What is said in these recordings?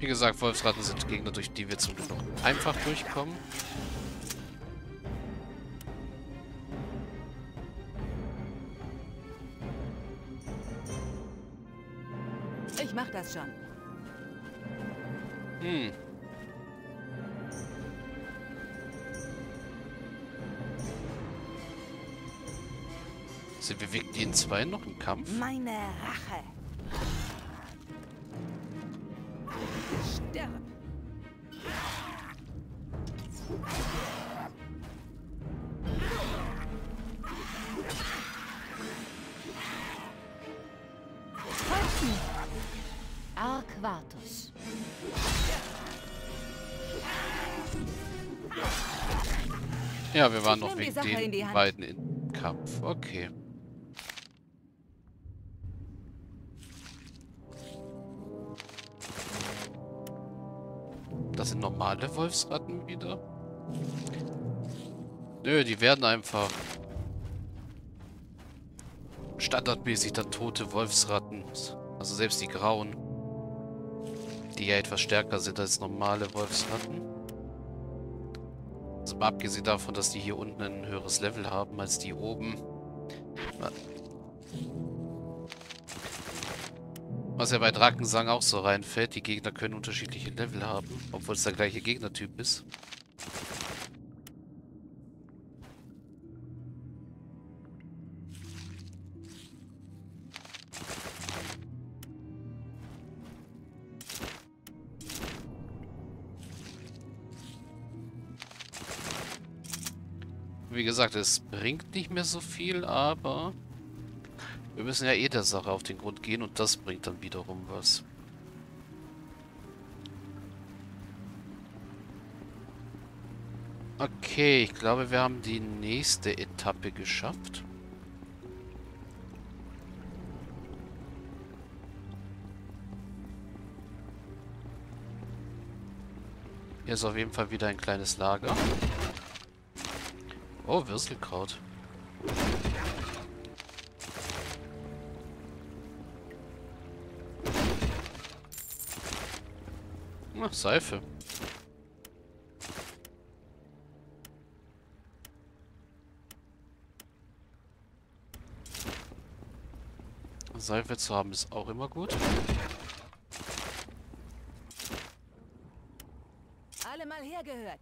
Wie gesagt, Wolfsratten sind Gegner, durch die wir zum Glück noch einfach durchkommen. Ich mach das schon. Hm. Sind wir wegen den zwei noch im Kampf? Meine Rache. Folgt mir. Arquatus. Ja, wir waren noch wegen in den beiden im Kampf. Okay. Das sind normale Wolfsratten wieder? Nö, die werden einfach standardmäßig dann tote Wolfsratten. Also selbst die grauen. Die ja etwas stärker sind als normale Wolfsratten. Also mal abgesehen davon, dass die hier unten ein höheres Level haben als die oben. Was ja bei Drakensang auch so reinfällt, die Gegner können unterschiedliche Level haben, obwohl es der gleiche Gegnertyp ist. Wie gesagt, es bringt nicht mehr so viel, aber wir müssen ja eh der Sache auf den Grund gehen und das bringt dann wiederum was. Okay, ich glaube, wir haben die nächste Etappe geschafft. Hier ist auf jeden Fall wieder ein kleines Lager. Oh, Würstelkraut. Ach, Seife. Seife zu haben ist auch immer gut. Alle mal hergehört.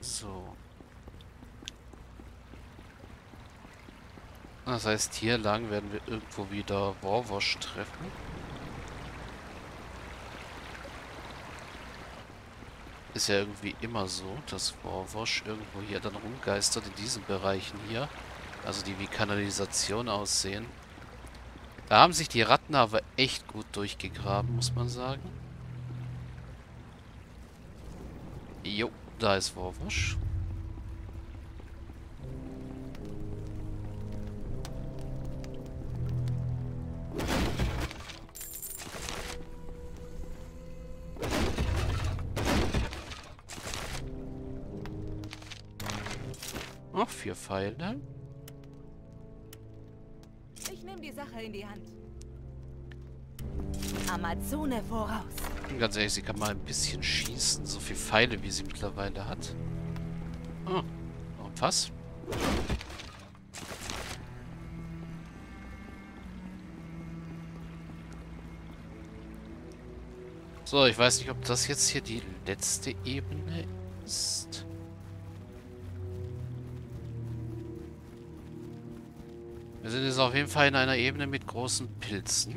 So. Das heißt, hier lang werden wir irgendwo wieder Warwash treffen. Ist ja irgendwie immer so, dass Warwash irgendwo hier dann rumgeistert in diesen Bereichen hier. Also die wie Kanalisation aussehen. Da haben sich die Ratten aber echt gut durchgegraben, muss man sagen. Jo, da ist Warwash. Pfeile. Ich nehme die Sache in die Hand. Amazone voraus. Und ganz ehrlich, sie kann mal ein bisschen schießen. So viele Pfeile, wie sie mittlerweile hat. Oh, noch ein Fass. So, ich weiß nicht, ob das jetzt hier die letzte Ebene ist. Wir sind jetzt auf jeden Fall in einer Ebene mit großen Pilzen.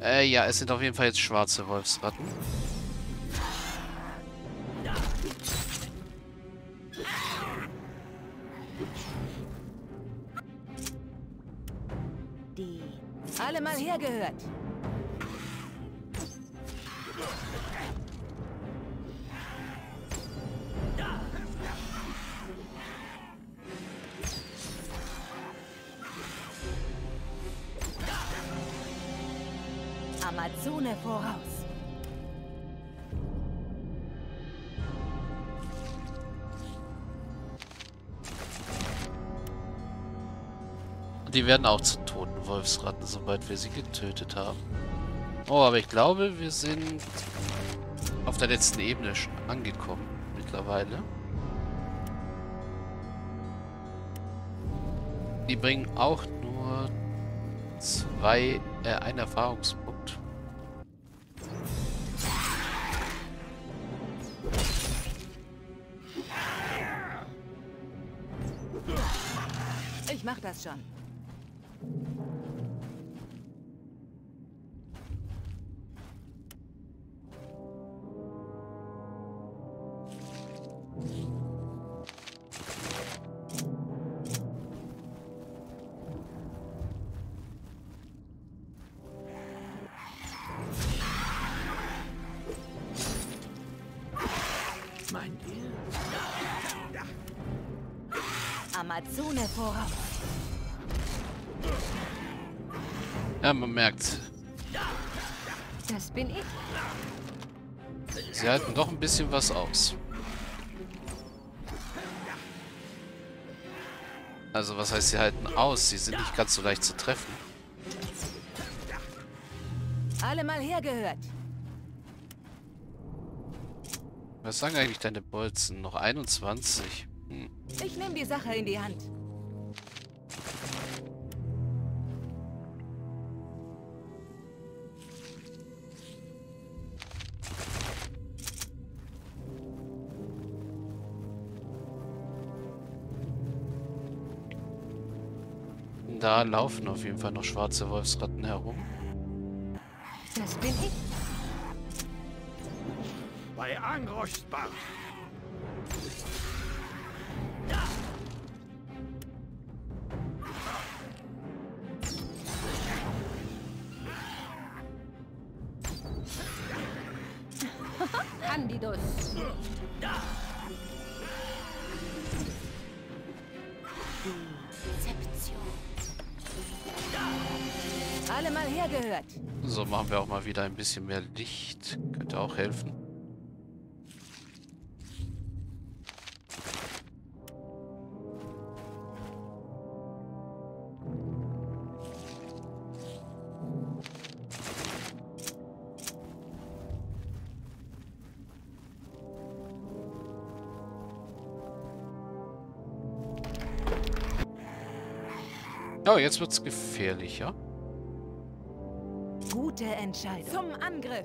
Äh, ja, es sind auf jeden Fall jetzt schwarze Wolfsratten. Die. Alle mal hergehört. Amazone voraus. Die werden auch zu toten Wolfsratten, sobald wir sie getötet haben. Oh, aber ich glaube, wir sind auf der letzten Ebene schon angekommen mittlerweile. Die bringen auch nur zwei, äh, einen Erfahrungspunkt. Das schon. Amazone voraus. Ja, man merkt, Das bin ich. sie halten doch ein bisschen was aus. Also was heißt, sie halten aus? Sie sind nicht ganz so leicht zu treffen. Alle mal hergehört. Was sagen eigentlich deine Bolzen? Noch 21. Hm. Ich nehme die Sache in die Hand. Da laufen auf jeden Fall noch schwarze Wolfsratten herum. Das bin ich. Bei Angrostbach. Alle mal hergehört. So machen wir auch mal wieder ein bisschen mehr Licht. Könnte auch helfen. Oh, jetzt wird's gefährlicher. Gute Entscheidung. Zum Angriff.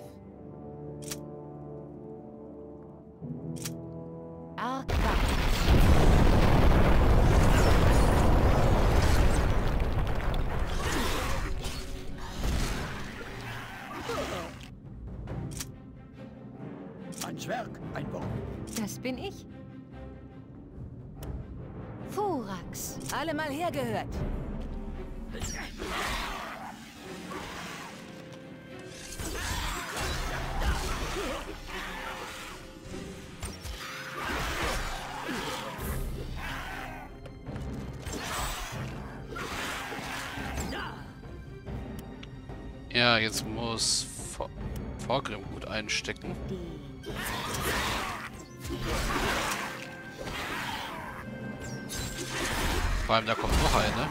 Ein Zwerg, ein Wurm. Das bin ich. Furax. Alle mal hergehört. Ja, jetzt muss Vor Vorgrim gut einstecken. Vor allem, da kommt noch eine.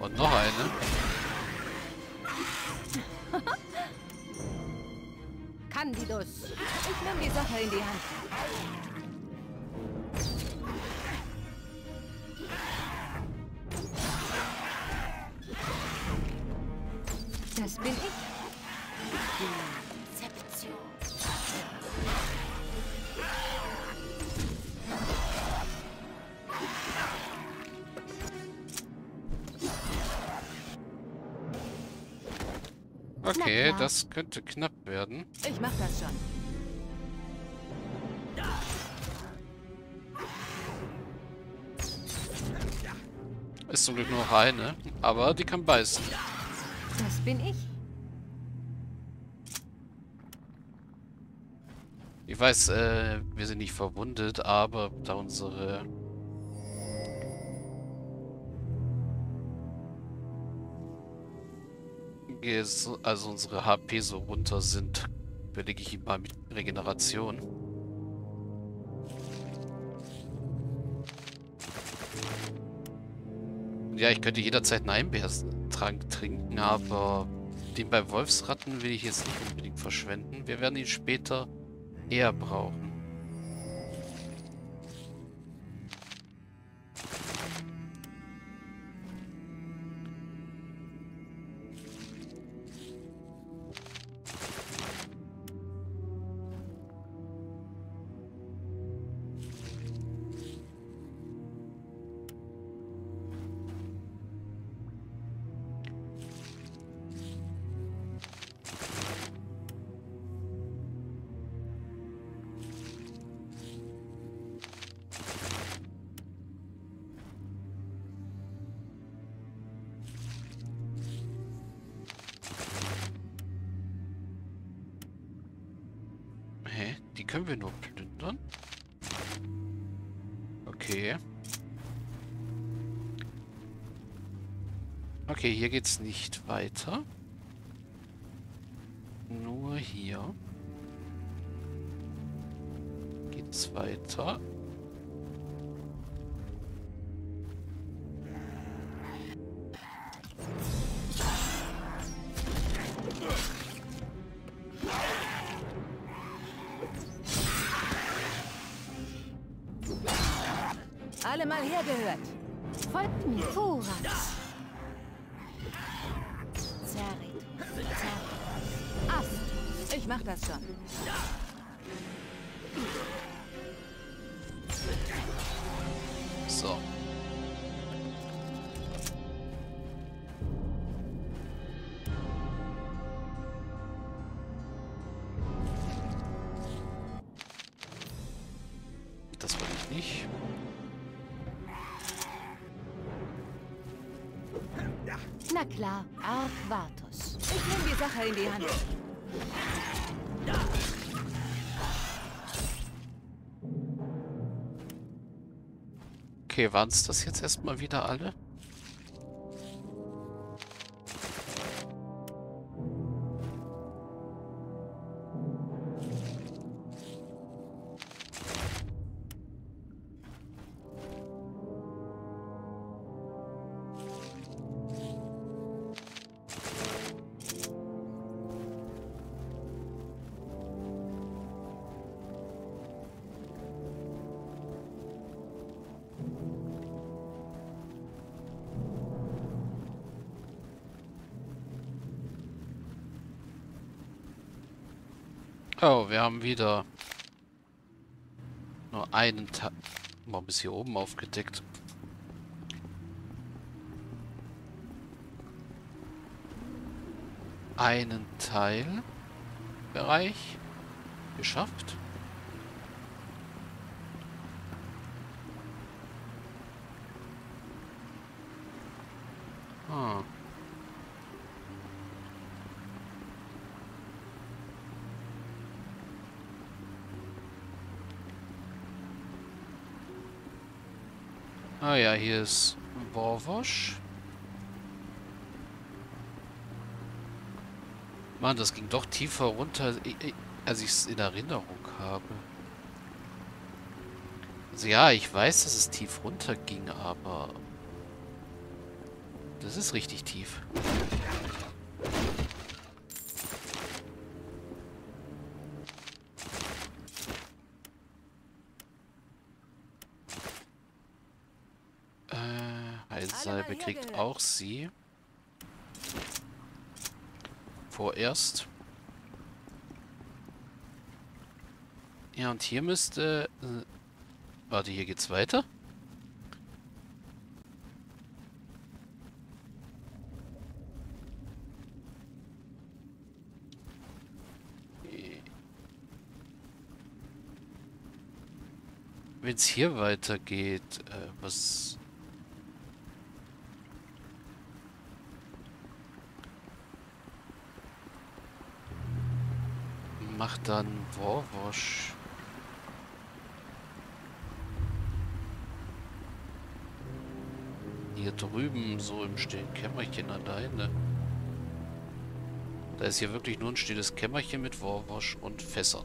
Und noch eine. Candidus. Ich nehme die Sache in die Hand. Okay, das könnte knapp werden. Ich mach das schon. Ist zum Glück nur noch eine, aber die kann beißen. Das bin ich. Ich weiß, äh, wir sind nicht verwundet, aber da unsere also unsere HP so runter sind, belege ich ihn mal mit Regeneration. Ja, ich könnte jederzeit einen Einbeertrank trinken, aber den bei Wolfsratten will ich jetzt nicht unbedingt verschwenden. Wir werden ihn später eher brauchen. Können wir nur plündern? Okay. Okay, hier geht's nicht weiter. Nur hier. Geht's weiter. Ich mach das schon. So. Das wollte ich nicht. Na klar. Arquatus. Ich nehme die Sache in die Hand. Okay, waren es das jetzt erstmal wieder alle? Oh, wir haben wieder nur einen Teil. Warum ist hier oben aufgedeckt? Einen Teilbereich geschafft. Ah. Ah ja, hier ist Borwosch. Mann, das ging doch tiefer runter, als ich es in Erinnerung habe. Also ja, ich weiß, dass es tief runter ging, aber... Das ist richtig tief. Äh, Heilsalbe Alle mal kriegt hergehört. Auch sie. Vorerst. Ja, und hier müsste... Äh, warte, hier geht's weiter? Wenn es hier weitergeht, äh, was... Macht dann Warwash. Hier drüben, so im stillen Kämmerchen alleine. Da ist hier wirklich nur ein stilles Kämmerchen mit Warwasch und Fässern.